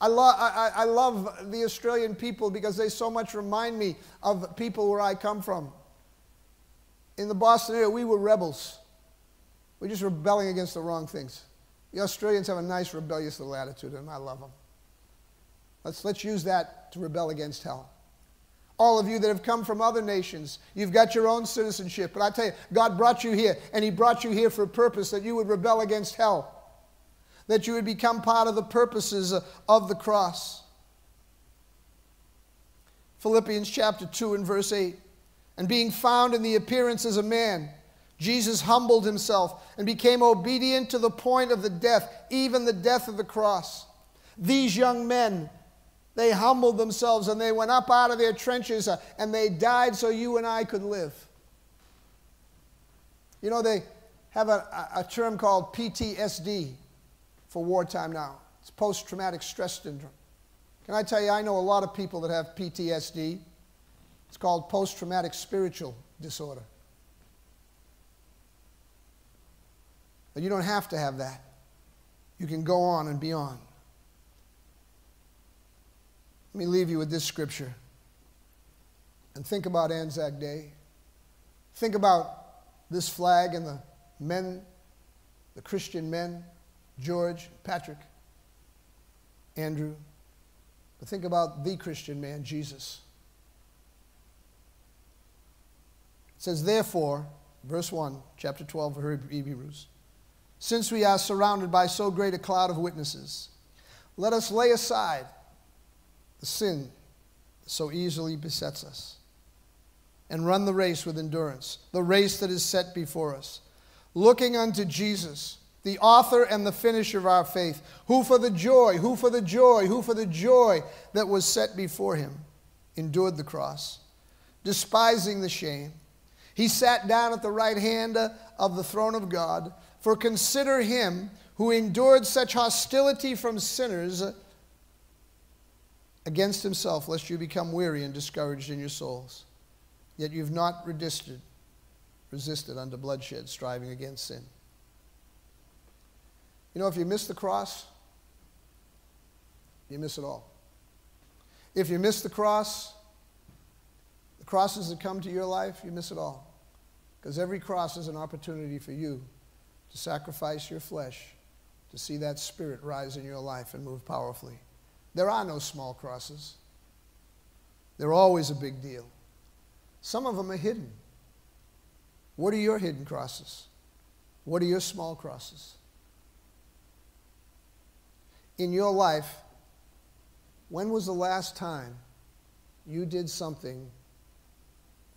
I, lo- I, I love the Australian people because they so much remind me of people where I come from. In the Boston area, we were rebels. We're just rebelling against the wrong things. The Australians have a nice rebellious little attitude, and I love them. Let's, let's use that to rebel against hell. All of you that have come from other nations, you've got your own citizenship. But I tell you, God brought you here, and He brought you here for a purpose that you would rebel against hell, that you would become part of the purposes of the cross. Philippians chapter 2 and verse 8. And being found in the appearance as a man, Jesus humbled himself and became obedient to the point of the death, even the death of the cross. These young men they humbled themselves and they went up out of their trenches uh, and they died so you and I could live. You know, they have a, a term called PTSD for wartime now. It's post traumatic stress syndrome. Can I tell you, I know a lot of people that have PTSD. It's called post traumatic spiritual disorder. But you don't have to have that. You can go on and beyond. Let me leave you with this scripture. And think about Anzac Day. Think about this flag and the men, the Christian men, George, Patrick, Andrew. But think about the Christian man, Jesus. It says, Therefore, verse 1, chapter 12 of Hebrews, since we are surrounded by so great a cloud of witnesses, let us lay aside the sin so easily besets us and run the race with endurance, the race that is set before us, looking unto Jesus, the author and the finisher of our faith, who for the joy, who for the joy, who for the joy that was set before him endured the cross, despising the shame. He sat down at the right hand uh, of the throne of God. For consider him who endured such hostility from sinners against himself, lest you become weary and discouraged in your souls. Yet you've not resisted, resisted under bloodshed, striving against sin. You know, if you miss the cross, you miss it all. If you miss the cross, the crosses that come to your life, you miss it all. Because every cross is an opportunity for you to sacrifice your flesh, to see that spirit rise in your life and move powerfully. There are no small crosses, they're always a big deal. Some of them are hidden. What are your hidden crosses? What are your small crosses? In your life, when was the last time you did something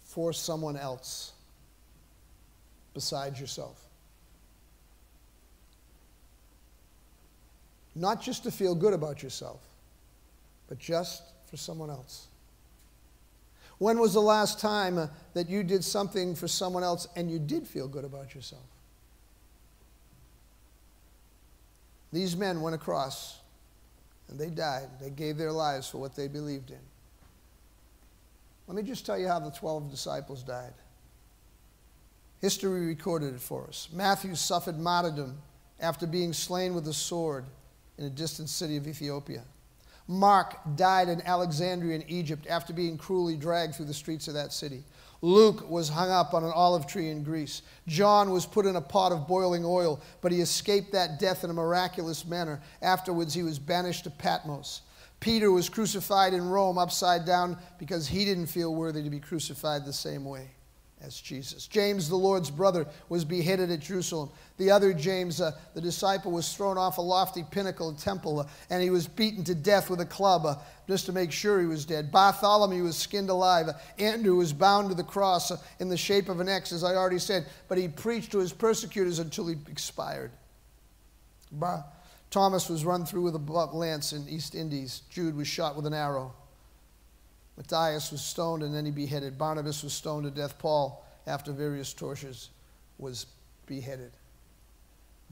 for someone else besides yourself? Not just to feel good about yourself, but just for someone else. When was the last time uh, that you did something for someone else and you did feel good about yourself? These men went across and they died. They gave their lives for what they believed in. Let me just tell you how the 12 disciples died. History recorded it for us. Matthew suffered martyrdom after being slain with a sword in a distant city of Ethiopia. Mark died in Alexandria in Egypt after being cruelly dragged through the streets of that city. Luke was hung up on an olive tree in Greece. John was put in a pot of boiling oil, but he escaped that death in a miraculous manner. Afterwards, he was banished to Patmos. Peter was crucified in Rome upside down because he didn't feel worthy to be crucified the same way as Jesus. James, the Lord's brother, was beheaded at Jerusalem. The other James, uh, the disciple, was thrown off a lofty pinnacle, a temple, uh, and he was beaten to death with a club uh, just to make sure he was dead. Bartholomew was skinned alive. Andrew was bound to the cross uh, in the shape of an X, as I already said, but he preached to his persecutors until he expired. Thomas was run through with a lance in East Indies. Jude was shot with an arrow. Matthias was stoned and then he beheaded. Barnabas was stoned to death. Paul, after various tortures, was beheaded.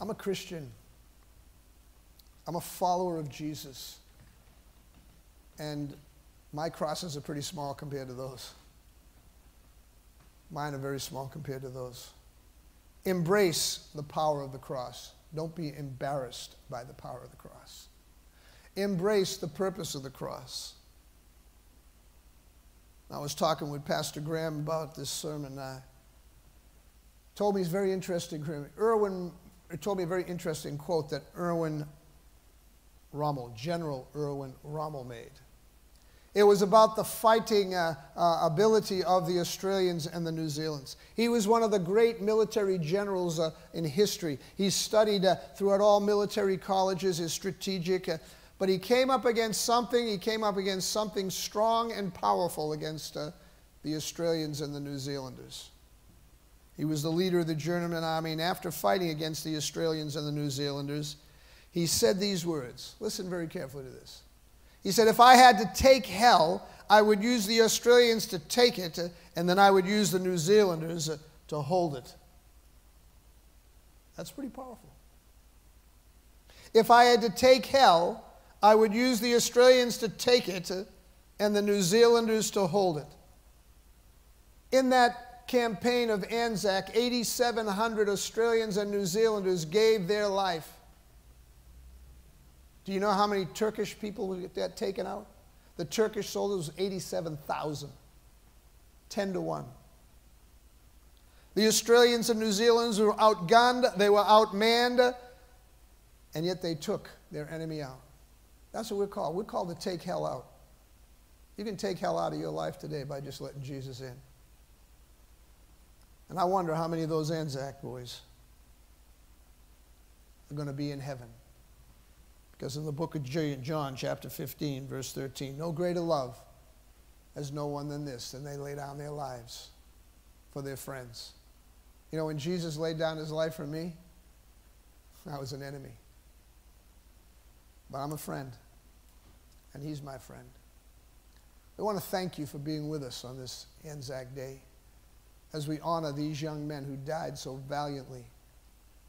I'm a Christian. I'm a follower of Jesus. And my crosses are pretty small compared to those. Mine are very small compared to those. Embrace the power of the cross. Don't be embarrassed by the power of the cross. Embrace the purpose of the cross. I was talking with Pastor Graham about this sermon. I told me it's very interesting. Erwin told me a very interesting quote that Erwin Rommel, General Erwin Rommel, made. It was about the fighting uh, uh, ability of the Australians and the New Zealanders. He was one of the great military generals uh, in history. He studied uh, throughout all military colleges, his strategic uh, but he came up against something, he came up against something strong and powerful against uh, the Australians and the New Zealanders. He was the leader of the German army, and after fighting against the Australians and the New Zealanders, he said these words. Listen very carefully to this. He said, If I had to take hell, I would use the Australians to take it, and then I would use the New Zealanders uh, to hold it. That's pretty powerful. If I had to take hell, I would use the Australians to take it and the New Zealanders to hold it. In that campaign of Anzac, 8,700 Australians and New Zealanders gave their life. Do you know how many Turkish people get taken out? The Turkish soldiers, 87,000. 10 to 1. The Australians and New Zealanders were outgunned, they were outmanned, and yet they took their enemy out. That's what we're called. We're called to take hell out. You can take hell out of your life today by just letting Jesus in. And I wonder how many of those Anzac boys are going to be in heaven. Because in the book of John, chapter 15, verse 13, no greater love has no one than this, than they lay down their lives for their friends. You know, when Jesus laid down his life for me, I was an enemy. But I'm a friend, and he's my friend. We want to thank you for being with us on this Anzac Day as we honor these young men who died so valiantly,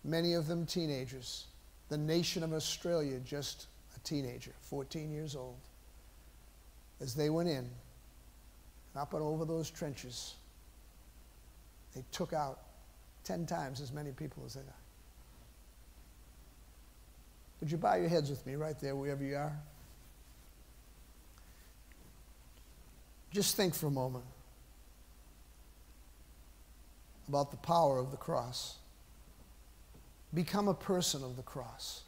many of them teenagers. The nation of Australia, just a teenager, 14 years old, as they went in, up and over those trenches, they took out 10 times as many people as they died. Would you bow your heads with me right there, wherever you are? Just think for a moment about the power of the cross. Become a person of the cross.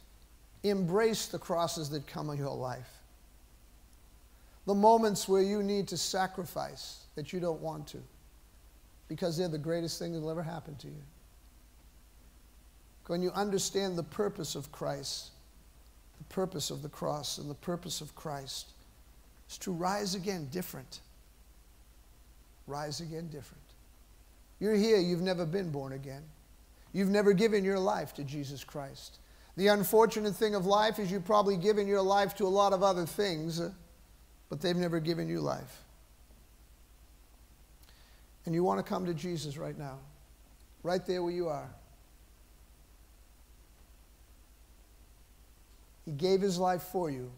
Embrace the crosses that come in your life. The moments where you need to sacrifice that you don't want to, because they're the greatest thing that will ever happen to you. When you understand the purpose of Christ, the purpose of the cross, and the purpose of Christ is to rise again different. Rise again different. You're here, you've never been born again. You've never given your life to Jesus Christ. The unfortunate thing of life is you've probably given your life to a lot of other things, but they've never given you life. And you want to come to Jesus right now, right there where you are. He gave his life for you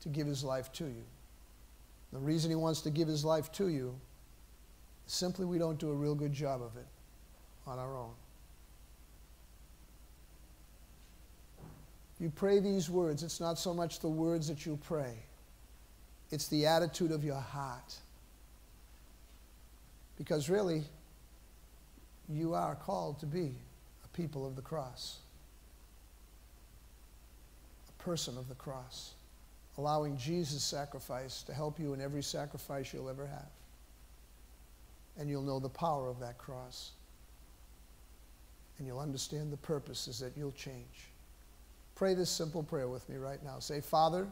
to give his life to you. The reason he wants to give his life to you Simply, we don't do a real good job of it on our own. You pray these words, it's not so much the words that you pray, it's the attitude of your heart. Because really, you are called to be a people of the cross, a person of the cross, allowing Jesus' sacrifice to help you in every sacrifice you'll ever have and you'll know the power of that cross. And you'll understand the purpose is that you'll change. Pray this simple prayer with me right now. Say, Father,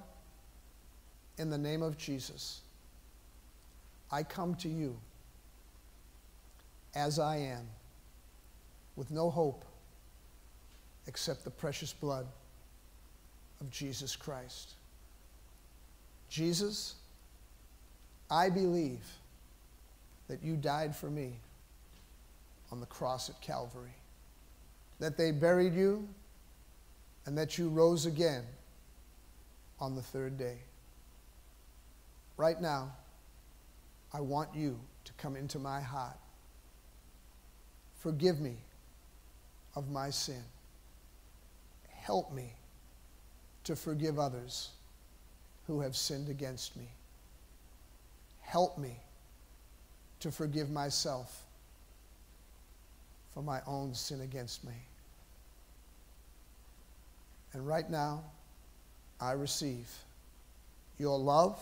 in the name of Jesus, I come to you as I am, with no hope except the precious blood of Jesus Christ. Jesus, I believe that you died for me on the cross at Calvary, that they buried you, and that you rose again on the third day. Right now, I want you to come into my heart. Forgive me of my sin. Help me to forgive others who have sinned against me. Help me to forgive myself for my own sin against me. And right now, I receive your love,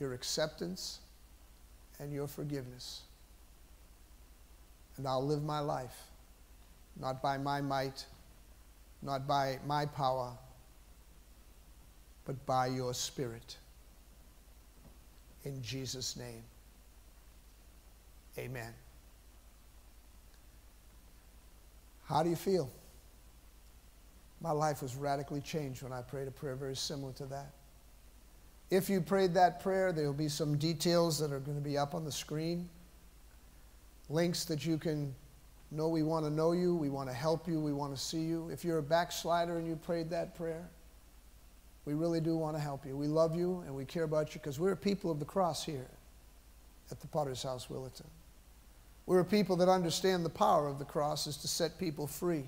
your acceptance, and your forgiveness. And I'll live my life not by my might, not by my power, but by your Spirit. In Jesus' name. Amen. How do you feel? My life was radically changed when I prayed a prayer very similar to that. If you prayed that prayer, there will be some details that are going to be up on the screen. Links that you can know we want to know you, we want to help you, we want to see you. If you're a backslider and you prayed that prayer, We really do want to help you. We love you and we care about you because we're people of the cross here at the Potter's House, Willetton. We're a people that understand the power of the cross is to set people free.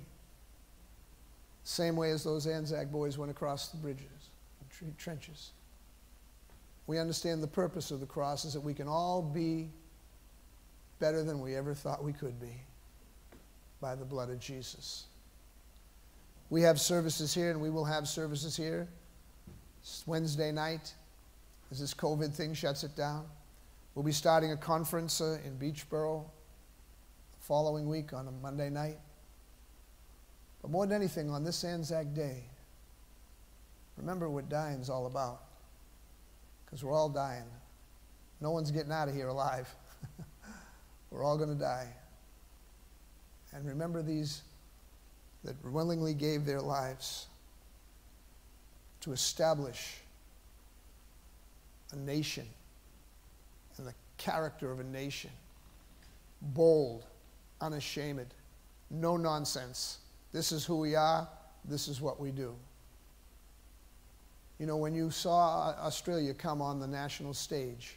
Same way as those Anzac boys went across the bridges, the trenches. We understand the purpose of the cross is that we can all be better than we ever thought we could be by the blood of Jesus. We have services here, and we will have services here. It's Wednesday night, as this COVID thing shuts it down. We'll be starting a conference uh, in Beechboro the following week on a Monday night. But more than anything, on this Anzac Day, remember what dying's all about. Because we're all dying. No one's getting out of here alive. we're all going to die. And remember these that willingly gave their lives to establish a nation and the character of a nation. Bold, unashamed, no nonsense. This is who we are, this is what we do. You know, when you saw Australia come on the national stage,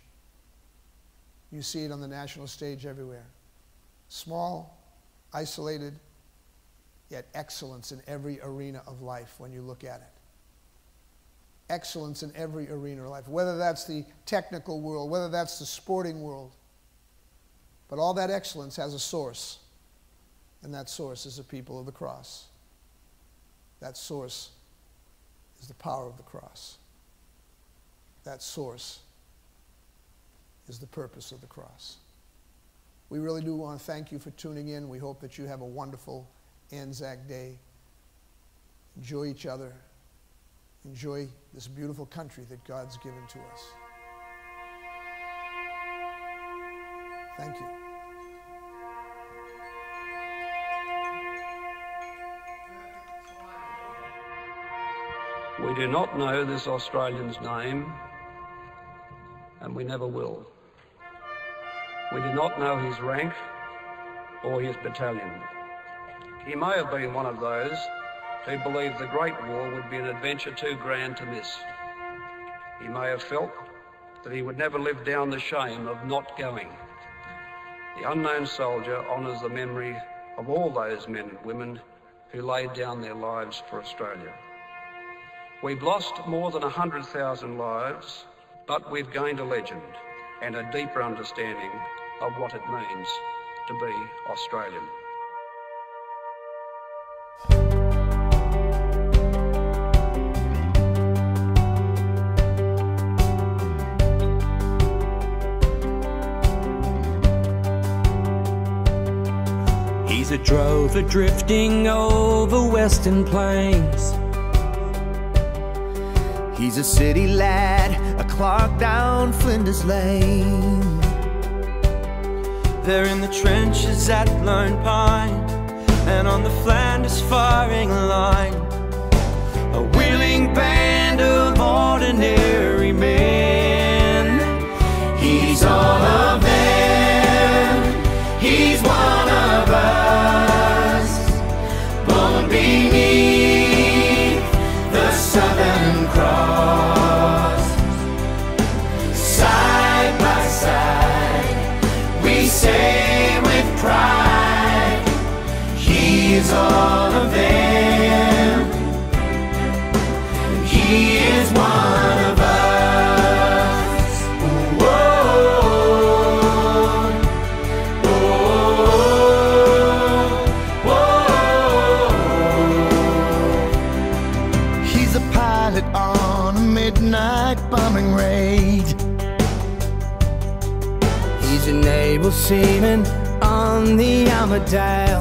you see it on the national stage everywhere. Small, isolated, yet excellence in every arena of life when you look at it. Excellence in every arena of life, whether that's the technical world, whether that's the sporting world. But all that excellence has a source, and that source is the people of the cross. That source is the power of the cross. That source is the purpose of the cross. We really do want to thank you for tuning in. We hope that you have a wonderful Anzac Day. Enjoy each other. Enjoy this beautiful country that God's given to us. Thank you. We do not know this Australian's name, and we never will. We do not know his rank or his battalion. He may have been one of those who believed the Great War would be an adventure too grand to miss. He may have felt that he would never live down the shame of not going. The unknown soldier honours the memory of all those men and women who laid down their lives for Australia. We've lost more than 100,000 lives, but we've gained a legend and a deeper understanding of what it means to be Australian. He's a drover drifting over western plains. He's a city lad, a clerk down Flinders Lane. They're in the trenches at Lone Pine and on the Flanders firing line. A willing band of ordinary men. The Armadale.